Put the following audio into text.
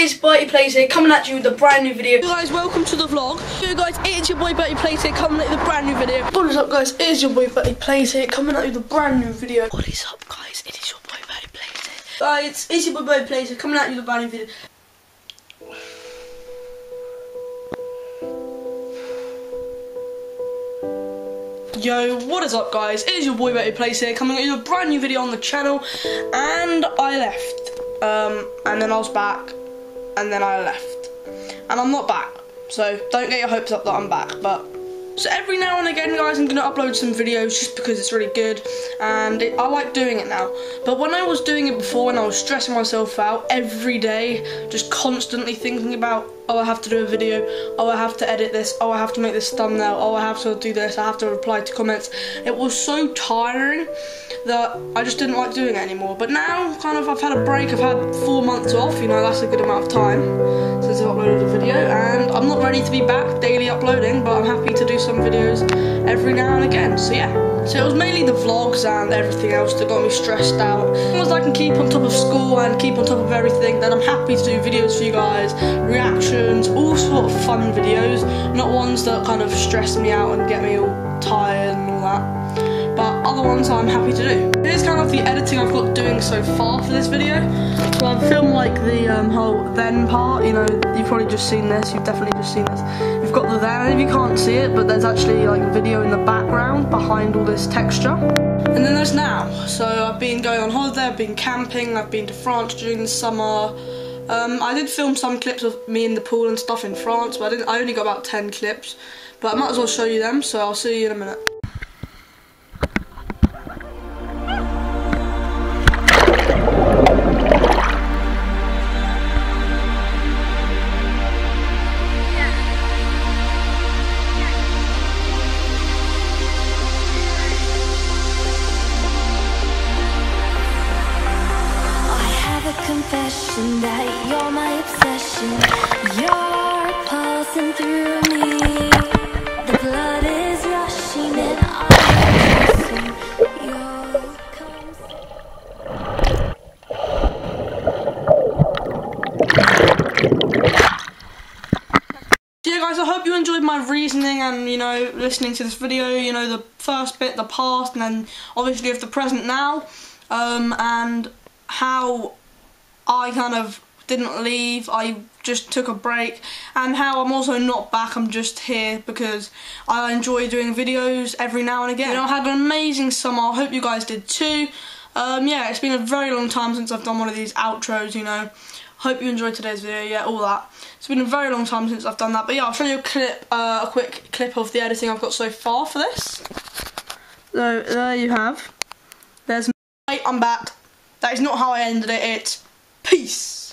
is bertiePlayz here, coming at you with a brand new video. Hey guys, welcome to the vlog. Hey guys, it's your boy bertiePlayz here, coming at you with a brand new video. What is up guys, it is your boy bertiePlayz here, coming at you with a brand new video. What is up guys, it is your boy bertiePlayz here. Guys, it's your boy bertiePlayz here, coming at you with a brand new video. Yo, what is up guys, it is your boy bertiePlayz here, coming at you with a brand new video on the channel. And I left, um, and then I was back, and then I left. And I'm not back, so don't get your hopes up that I'm back, but so every now and again, guys, I'm gonna upload some videos just because it's really good, and it, I like doing it now. But when I was doing it before, when I was stressing myself out every day, just constantly thinking about, oh, I have to do a video, oh, I have to edit this, oh, I have to make this thumbnail, oh, I have to do this, I have to reply to comments. It was so tiring that I just didn't like doing it anymore. But now, kind of, I've had a break. I've had four months off. You know, that's a good amount of time since I've uploaded a video, and I'm not ready to be back daily uploading, but I'm happy to do some videos every now and again. So yeah. So it was mainly the vlogs and everything else that got me stressed out. As long as I can keep on top of school and keep on top of everything, then I'm happy to do videos for you guys, reactions, all sort of fun videos, not ones that kind of stress me out and get me all tired and all that but other ones I'm happy to do. Here's kind of the editing I've got doing so far for this video. So I've filmed like the um, whole then part, you know, you've probably just seen this, you've definitely just seen this. You've got the then, if you can't see it, but there's actually like a video in the background behind all this texture. And then there's now. So I've been going on holiday, I've been camping, I've been to France during the summer. Um, I did film some clips of me in the pool and stuff in France, but I didn't. I only got about 10 clips. But I might as well show you them, so I'll see you in a minute. That you're my obsession. You're through me. The blood is rushing yeah guys I hope you enjoyed my reasoning and you know listening to this video you know the first bit the past and then obviously of the present now um, and how I kind of didn't leave, I just took a break, and how I'm also not back, I'm just here because I enjoy doing videos every now and again. You know, I had an amazing summer, I hope you guys did too. Um, yeah, it's been a very long time since I've done one of these outros, you know. Hope you enjoyed today's video, yeah, all that. It's been a very long time since I've done that, but yeah, I'll show you a clip, uh, a quick clip of the editing I've got so far for this. So, there you have. There's... Wait, I'm back. That is not how I ended it, it's... Peace.